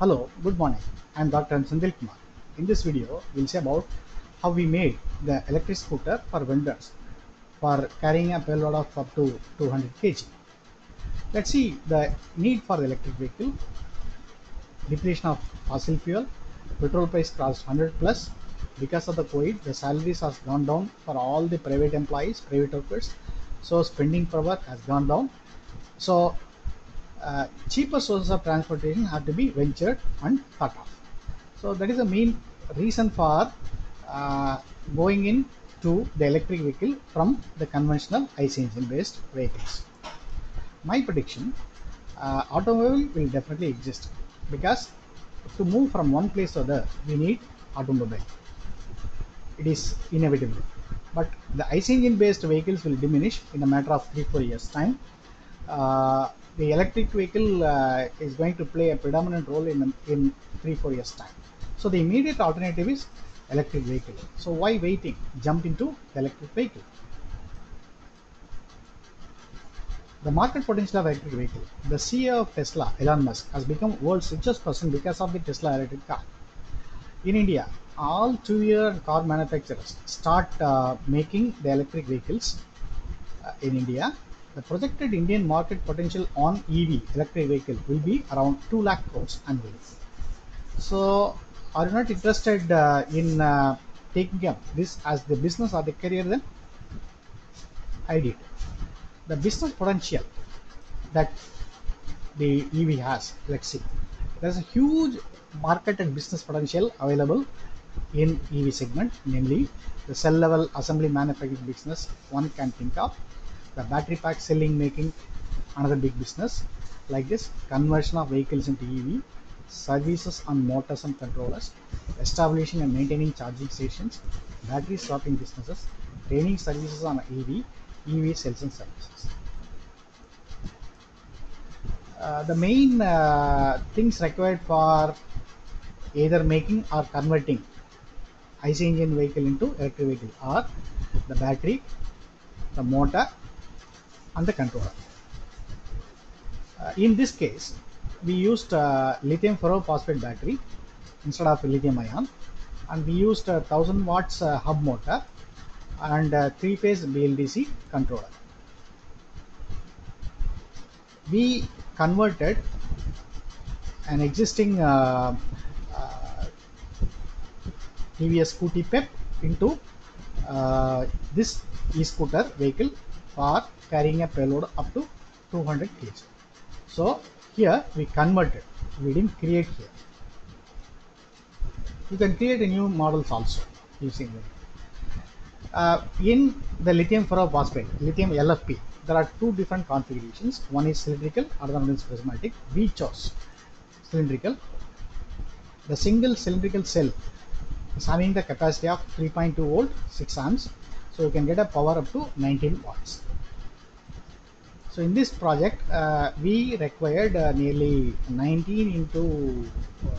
Hello, good morning. I am Dr. Senthil Kumar. In this video, we'll see about how we made the electric scooter for vendors for carrying a payload of up to 200 kg. Let's see the need for the electric vehicle, depletion of fossil fuel, petrol price crossed 100 plus. Because of the COVID, the salaries has gone down for all the private employees, private workers. So spending power has gone down. So uh, cheaper sources of transportation have to be ventured and thought of. So that is the main reason for uh, going into the electric vehicle from the conventional ICE engine based vehicles. My prediction, uh, automobile will definitely exist because to move from one place to other, we need automobile. It is inevitable. But the ICE engine based vehicles will diminish in a matter of 3-4 years time. Uh, the electric vehicle uh, is going to play a predominant role in, in 3-4 years time. So the immediate alternative is electric vehicle. So why waiting? Jump into electric vehicle. The market potential of electric vehicle. The CEO of Tesla, Elon Musk, has become world's richest person because of the Tesla electric car. In India, all two-year car manufacturers start uh, making the electric vehicles uh, in India. The projected Indian market potential on EV electric vehicle will be around 2 lakh crores annually. So, are you not interested uh, in uh, taking up this as the business or the career then? I did. The business potential that the EV has, let's see. There's a huge market and business potential available in EV segment, namely the cell level assembly manufacturing business one can think of, the battery pack selling making another big business like this, conversion of vehicles into EV, services on motors and controllers, establishing and maintaining charging stations, battery swapping businesses, training services on EV, EV sales and services. Uh, the main uh, things required for either making or converting IC engine vehicle into electric vehicle are the battery, the motor and the controller. Uh, in this case, we used uh, lithium ferrophosphate battery instead of lithium ion and we used a 1000 watts uh, hub motor and three phase BLDC controller. We converted an existing uh, uh, TVS Scooty Pep into uh, this e-scooter vehicle carrying a payload up to 200 kg. So here we converted, we didn't create here. You can create a new models also using it. Uh, in the lithium ferrophosphate, lithium LFP, there are two different configurations. One is cylindrical, other one is prismatic. We chose cylindrical. The single cylindrical cell is having the capacity of 3.2 volt, 6 amps. So you can get a power up to 19 watts. So in this project, uh, we required uh, nearly 19 into uh,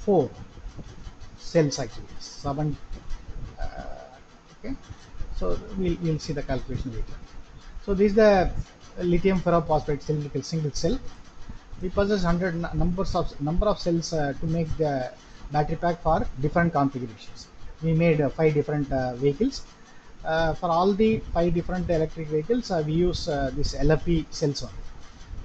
4 cells actually, 7 okay? So we'll, we'll see the calculation later. So this is the lithium ferrophosphate cylindrical single cell. We possess 100 numbers of number of cells uh, to make the battery pack for different configurations. We made uh, five different uh, vehicles uh, for all the five different electric vehicles we use this LFP cells only.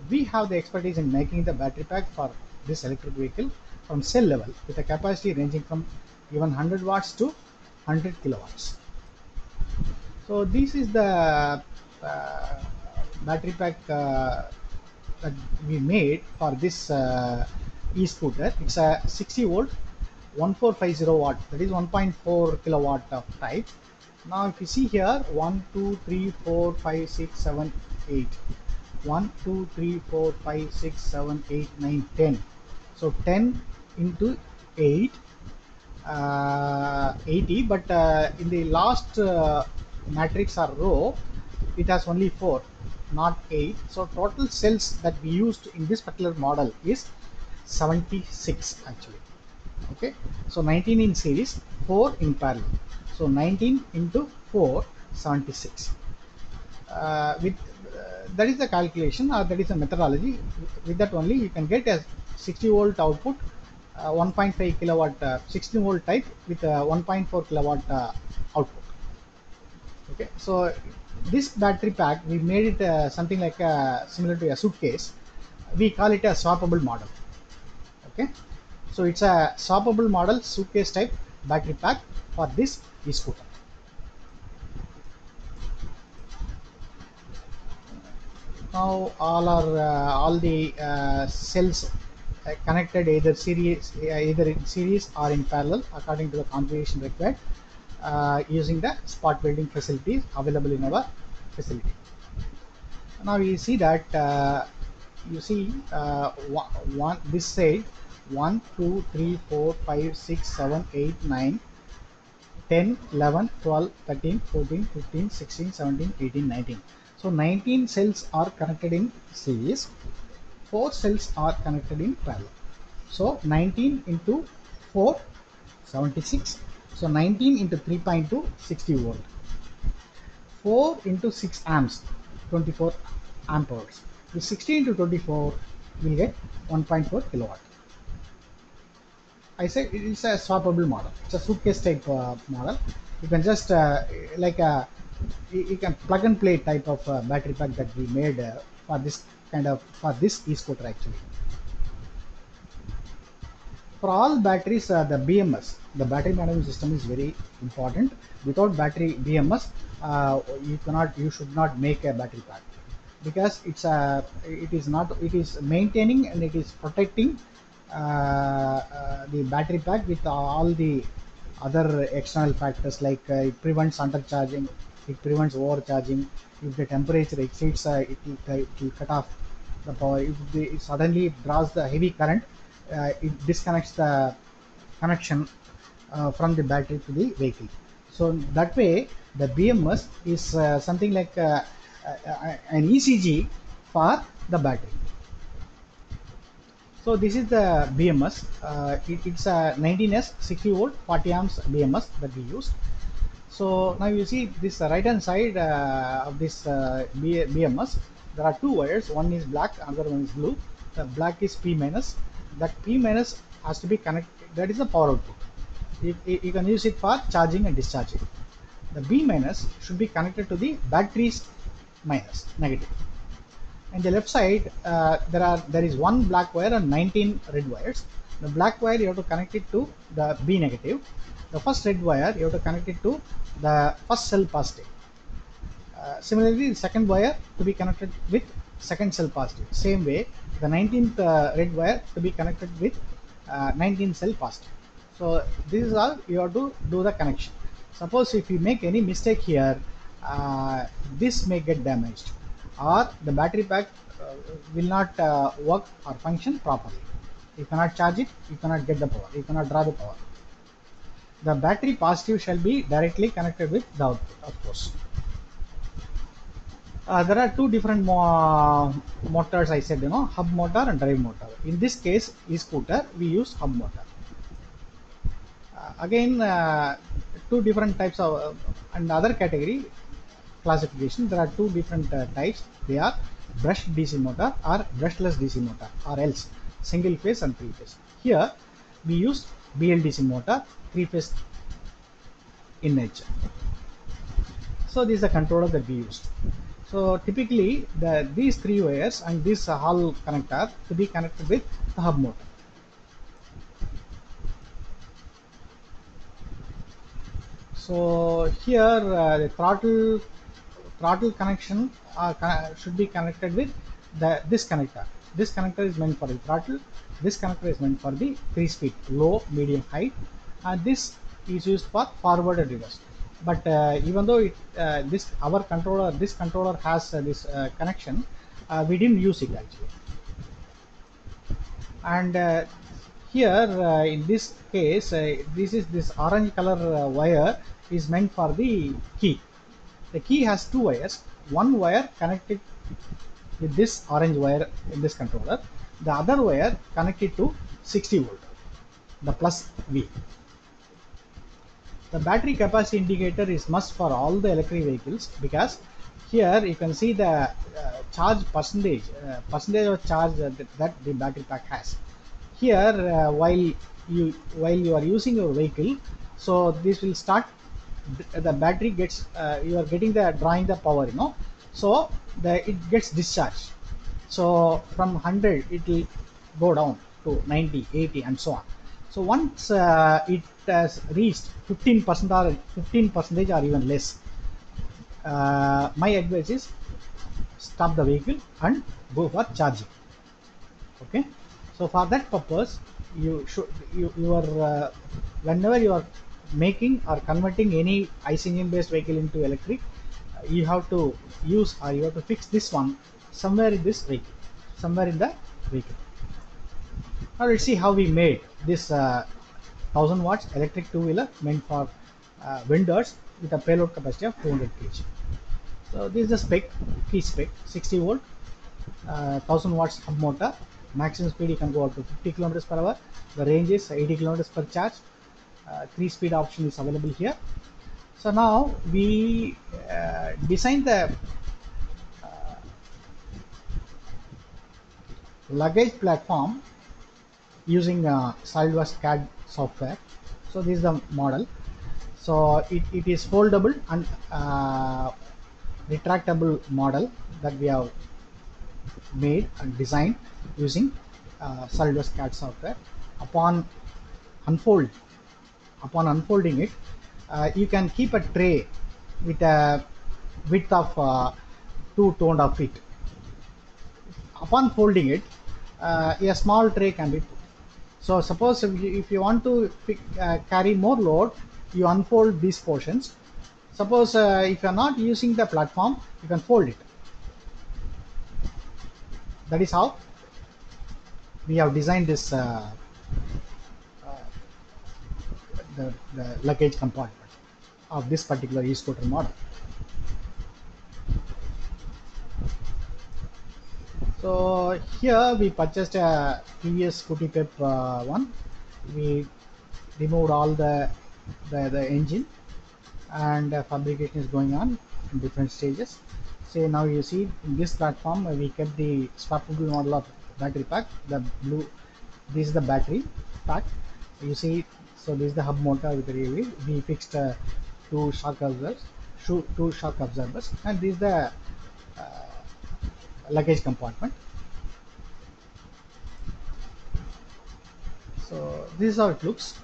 We have the expertise in making the battery pack for this electric vehicle from cell level with a capacity ranging from even 100 watts to 100 kilowatts. So this is the uh, battery pack uh, that we made for this uh, e-scooter. It's a 60 volt 1450 watt that is 1.4 kilowatt of type now if you see here 1 2 3 4 5 6 7 8 1 2 3 4 5 6 7 8 9 10 so 10 into 8 uh, 80 but uh, in the last uh, matrix or row it has only 4 not 8 so total cells that we used in this particular model is 76 actually okay so 19 in series 4 in parallel so 19 into 4 76 uh, with uh, that is the calculation or that is the methodology with that only you can get a 60 volt output, uh, 1.5 kilowatt uh, 16 volt type with uh, 1.4 kilowatt uh, output. Okay, so this battery pack we made it uh, something like a, similar to a suitcase. We call it a swappable model. Okay, so it's a swappable model suitcase type battery pack for this e-scooter. now all are uh, all the uh, cells uh, connected either series uh, either in series or in parallel according to the configuration required uh, using the spot welding facilities available in our facility now you see that uh, you see one, one this side 1 2 3 4 5 6 7 8 9 10 11 12 13 14 15 16 17 18 19 so 19 cells are connected in series, 4 cells are connected in parallel. So 19 into 4, 76. So 19 into 3.2, 60 volt. 4 into 6 amps, 24 amp hours. The 60 into 24 will get 1.4 kilowatt. I say it is a swappable model. It's a suitcase type uh, model. You can just uh, like a you can plug and play type of uh, battery pack that we made uh, for this kind of for this e-scooter actually for all batteries uh, the bms the battery management system is very important without battery bms uh, you cannot you should not make a battery pack because it's a it is not it is maintaining and it is protecting uh, uh, the battery pack with all the other external factors like it prevents undercharging it prevents overcharging. If the temperature exceeds uh, it, will, uh, it will cut off the power. If it suddenly draws the heavy current uh, it disconnects the connection uh, from the battery to the vehicle. So that way the bms is uh, something like uh, an ecg for the battery so this is the bms it, it's a 19s 60 volt 40 amps bms that we use so now you see this right hand side uh, of this uh, BMS, there are two wires, one is black, another one is blue. The black is P minus, that P minus has to be connected, that is the power output. You, you can use it for charging and discharging. The B minus should be connected to the batteries minus, negative. And the left side, uh, there are there is one black wire and 19 red wires. The black wire you have to connect it to the B negative. The first red wire you have to connect it to the first cell positive. Uh, similarly, the second wire to be connected with second cell positive. Same way, the 19th uh, red wire to be connected with uh, 19th cell positive. So this is all you have to do the connection. Suppose if you make any mistake here, uh, this may get damaged or the battery pack uh, will not uh, work or function properly. You cannot charge it, you cannot get the power, you cannot draw the power. The battery positive shall be directly connected with the output of course. Uh, there are two different mo motors i said you know hub motor and drive motor. In this case e-scooter we use hub motor. Uh, again uh, two different types of uh, and other category classification there are two different uh, types they are brushed dc motor or brushless dc motor or else single phase and three phase here we use BLDC motor three phase in nature. So this is the controller that we used. So typically the these three wires and this Hall connector to be connected with the hub motor. So here uh, the throttle throttle connection uh, should be connected with the this connector. This connector is meant for the throttle. This connector is meant for the three speed low, medium, high and this is used for forward and reverse but uh, even though it uh, this our controller this controller has uh, this uh, connection uh, we didn't use it actually and uh, here in this case this is this orange color wire is meant for the key the key has two wires. One wire connected with this orange wire in this controller. The other wire connected to 60 volt the plus v. The battery capacity indicator is must for all the electric vehicles because here you can see the uh, charge percentage uh, percentage of charge that, the battery pack has. Here uh, while you while you are using your vehicle so this will start the battery gets uh, you are getting the drawing the power you know. So the it gets discharged. So from 100 it will go down to 90 80 and so on. So once uh, it has reached 15 percent or 15 percentage or even less uh, my advice is stop the vehicle and go for charging. Okay? So for that purpose you should you, you are uh, whenever you are making or converting any IC engine based vehicle into electric you have to use or you have to fix this one somewhere in this vehicle somewhere in the vehicle. Now let's see how we made this uh, 1000 watts electric two-wheeler meant for uh, vendors with a payload capacity of 200 kg. So this is the spec key spec 60 volt uh, 1000 watts hub motor. Maximum speed you can go up to 50 kilometers per hour. The range is 80 kilometers per charge. uh, three speed option is available here. So now we uh, design the uh, luggage platform using uh, SolidWorks CAD software. So this is the model. So it, it is foldable and uh, retractable model that we have made and designed using uh, SolidWorks CAD software. Upon unfold, upon unfolding it, uh, you can keep a tray with a width of uh, two two and a half feet. Upon folding it, uh, a small tray can be put. So suppose if you, if you want to pick, uh, carry more load, you unfold these portions. Suppose uh, if you are not using the platform, you can fold it. That is how we have designed this uh, the, the luggage compartment of this particular e-scooter model. So here we purchased a previous Scooty Pep uh, one. We removed all the the, the engine and uh, fabrication is going on in different stages. Say now you see in this platform uh, we kept the swappable model of battery pack. The blue, this is the battery pack. You see, so this is the hub motor with the rear wheel. We fixed uh, two shock absorbers, two, shock absorbers, and this is the uh, luggage compartment. So this is how it looks.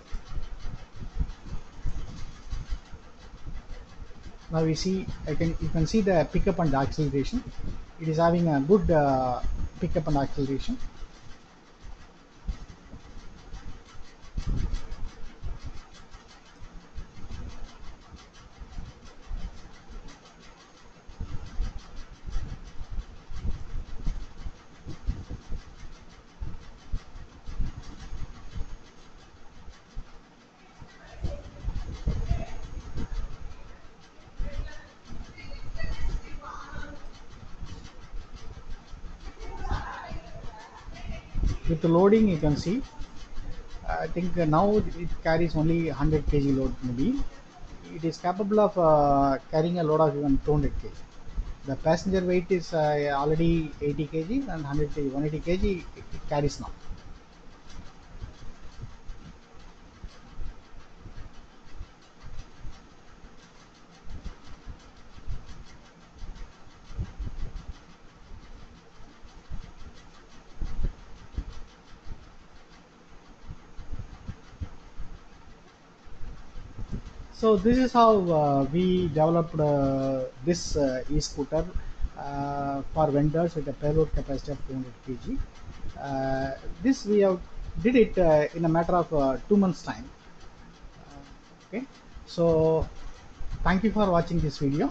Now we see, I can you can see the pickup and acceleration. It is having a good uh, pickup and acceleration. With the loading you can see. I think now it carries only 100 kg load maybe. It is capable of uh, carrying a load of even 200 kg. The passenger weight is uh, already 80 kg and 100 kg 180 kg it carries now so this is how uh, we developed uh, this uh, e-scooter uh, for vendors with a payload capacity of 200 kg. Uh, this we have did it uh, in a matter of two months time. Okay. So thank you for watching this video